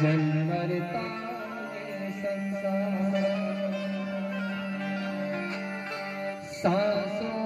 संसार। सांसों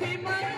happy birthday.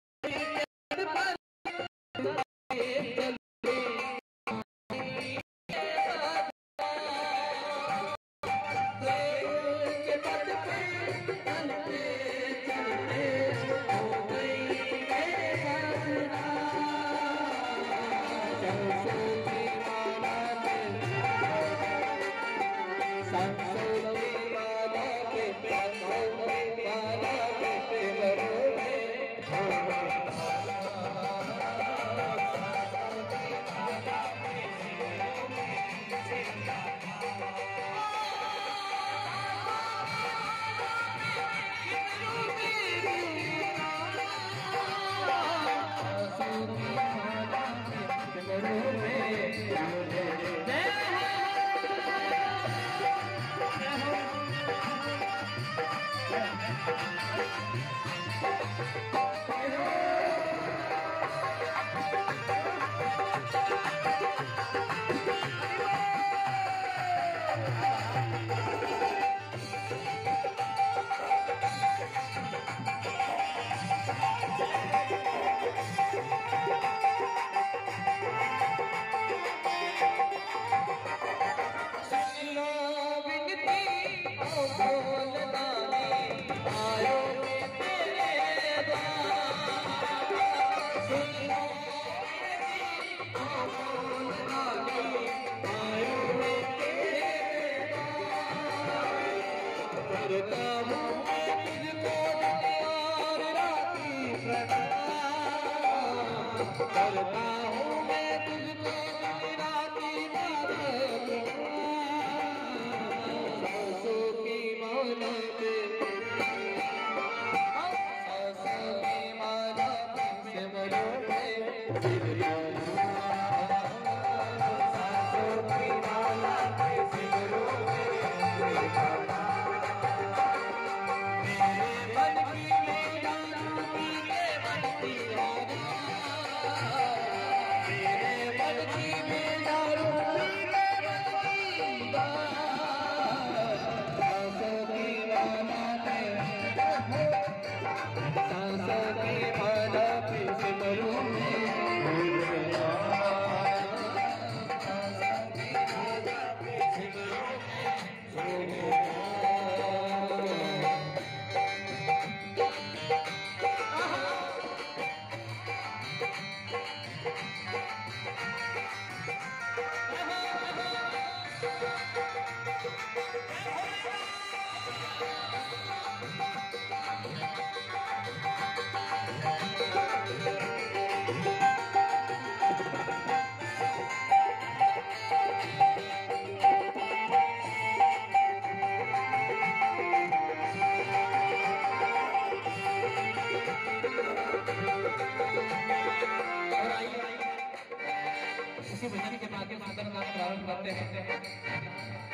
Oh, करता इसी भजन के माध्यम से अंदर का प्रारंभ करते हैं।